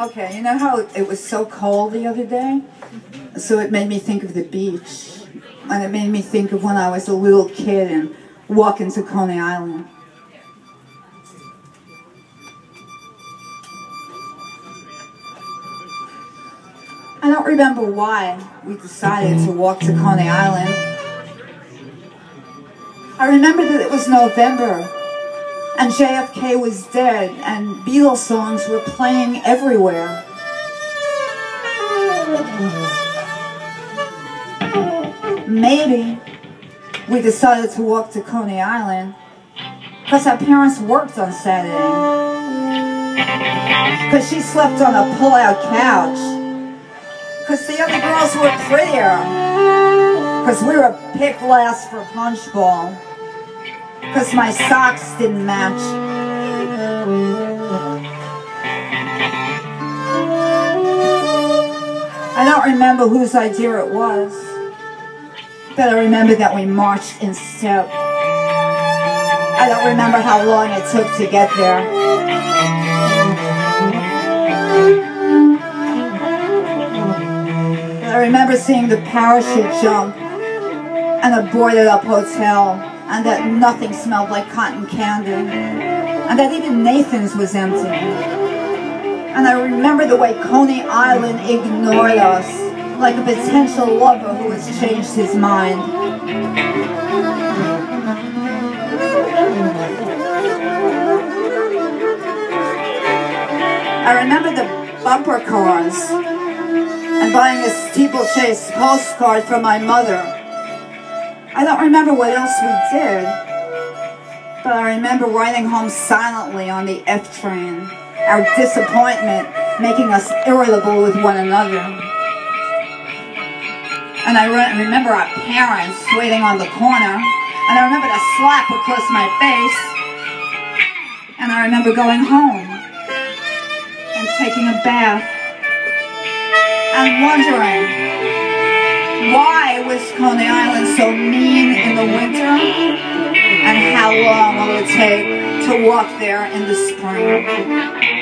Okay, you know how it was so cold the other day? So it made me think of the beach. And it made me think of when I was a little kid and walking to Coney Island. I don't remember why we decided to walk to Coney Island. I remember that it was November and JFK was dead and Beatles songs were playing everywhere. Maybe we decided to walk to Coney Island because our parents worked on Saturday. Because she slept on a pull-out couch. Because the other girls were prettier. Because we were picked last for punch ball. Because my socks didn't match. I don't remember whose idea it was. But I remember that we marched in step. I don't remember how long it took to get there. I remember seeing the parachute jump and a boarded up hotel and that nothing smelled like cotton candy and that even Nathan's was empty. And I remember the way Coney Island ignored us like a potential lover who has changed his mind. I remember the bumper cars and buying a steeplechase postcard from my mother. I don't remember what else we did, but I remember riding home silently on the F train, our disappointment making us irritable with one another. And I re remember our parents waiting on the corner. And I remember the slap across my face. And I remember going home and taking a bath and wondering why was Coney Island so mean the winter and how long will it take to walk there in the spring.